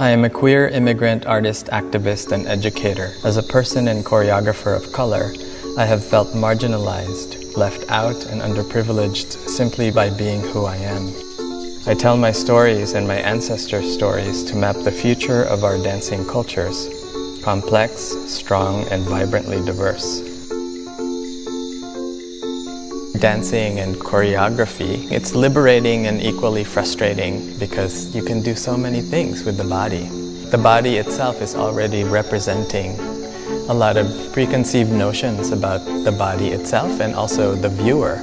I am a queer immigrant artist, activist, and educator. As a person and choreographer of color, I have felt marginalized, left out, and underprivileged simply by being who I am. I tell my stories and my ancestors' stories to map the future of our dancing cultures complex, strong, and vibrantly diverse dancing and choreography. It's liberating and equally frustrating because you can do so many things with the body. The body itself is already representing a lot of preconceived notions about the body itself and also the viewer.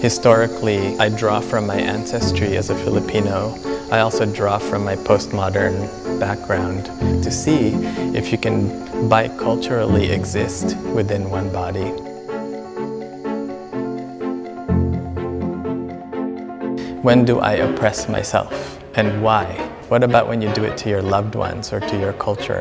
Historically, I draw from my ancestry as a Filipino. I also draw from my postmodern background to see if you can biculturally exist within one body. When do I oppress myself and why? What about when you do it to your loved ones or to your culture?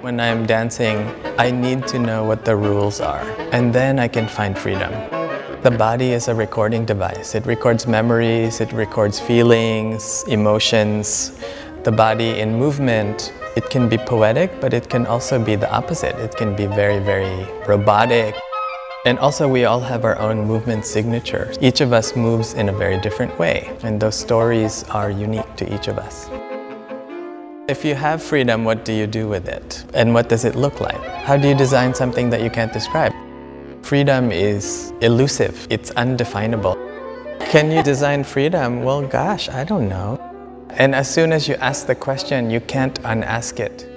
When I'm dancing, I need to know what the rules are, and then I can find freedom. The body is a recording device. It records memories, it records feelings, emotions. The body in movement, it can be poetic, but it can also be the opposite. It can be very, very robotic. And also we all have our own movement signature. Each of us moves in a very different way, and those stories are unique to each of us. If you have freedom, what do you do with it? And what does it look like? How do you design something that you can't describe? Freedom is elusive, it's undefinable. Can you design freedom? Well, gosh, I don't know. And as soon as you ask the question, you can't unask it.